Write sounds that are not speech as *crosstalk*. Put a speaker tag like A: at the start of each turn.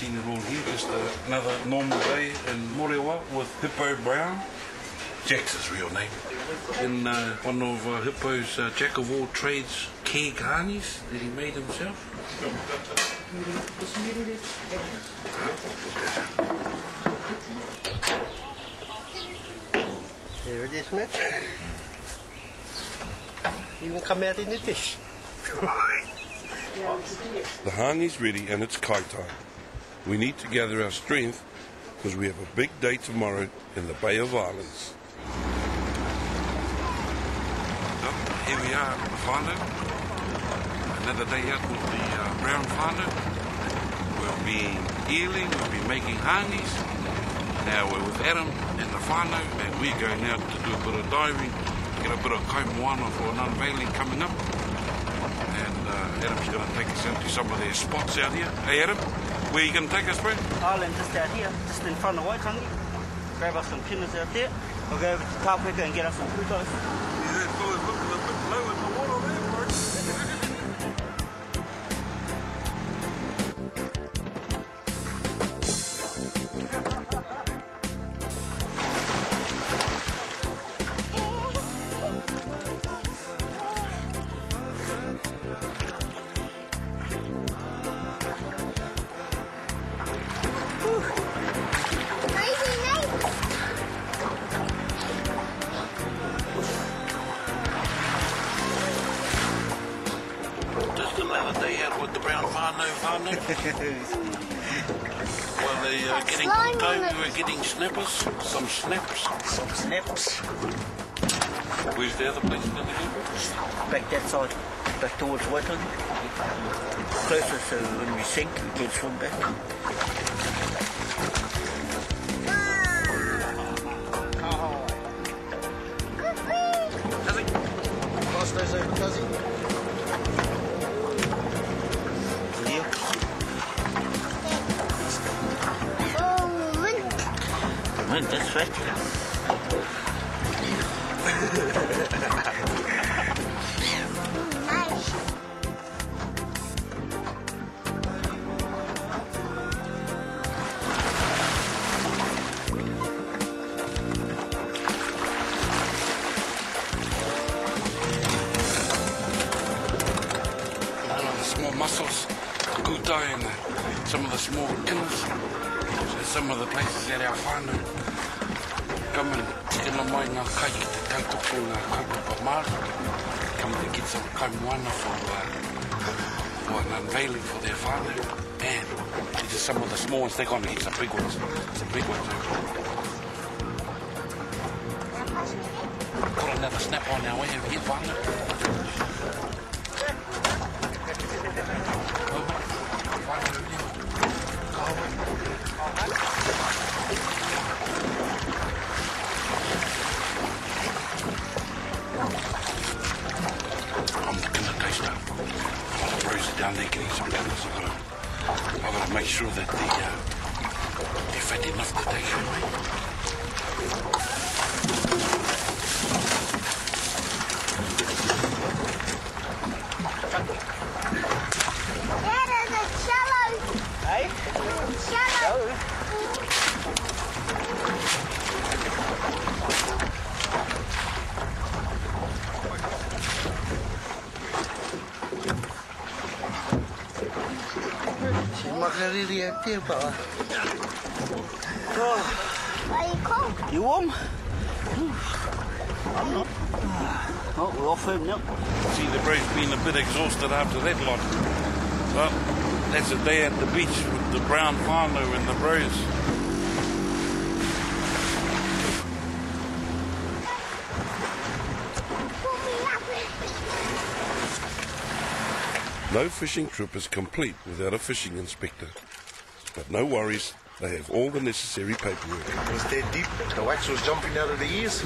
A: seen it all here. Just uh, another normal day in Moerewa with Hippo Brown. Jack's his real name. And uh, one of uh, Hippo's uh, jack of all trades keg hangis that he made himself.
B: There it is, Mitch. Even come out in the dish. *laughs*
C: The hangi's ready and it's kai time. We need to gather our strength because we have a big day tomorrow in the Bay of Islands.
A: Here we are at the whānau. Another day out with the uh, brown whānau. We'll be eeling, we'll be making hangies. Now we're with Adam in the whānau and we're going out to do a bit of diving, get a bit of kaimoana for an unveiling coming up. And uh, Adam's going to take us into some of their spots out here. Hey Adam, where you going to take us, bro?
D: Island just out here, just in front of Waitangi. Grab us some pinners out there. We'll go over to Tāpeka and get us some putos.
A: Out with the brown whānau whānau. *laughs* While they uh, getting
E: slime
A: cooked
E: on
A: over, we're getting snappers, some snaps.
D: Some snaps.
A: Where's the other place going to go?
D: Back that side, back towards Waitangi. Closer so when we sink, we can swim back.
A: Of the small mussels, kutai and some of the small killers. So some of the places at our whānau come and tino mai ngā kai ki te tautoko ngā kaupapa māru. Come to get some kaimoana for, uh, for an unveiling for their whānau. Man, these are some of the small ones. They're going to get some big ones. Some big ones. Got another snap on our way over here, whānau. Down there getting some I've got to, make sure that the, uh, they're fat enough home.
B: Si makariri out there, but
E: Are you cold?
D: You warm? I'm not. Oh, we're off home now.
A: See, the bros being a bit exhausted after that lot. Well, that's a day at the beach with the brown whānau and the bros.
C: No fishing trip is complete without a fishing inspector. But no worries, they have all the necessary paperwork.
F: It was dead deep. The wax was jumping out of the ears.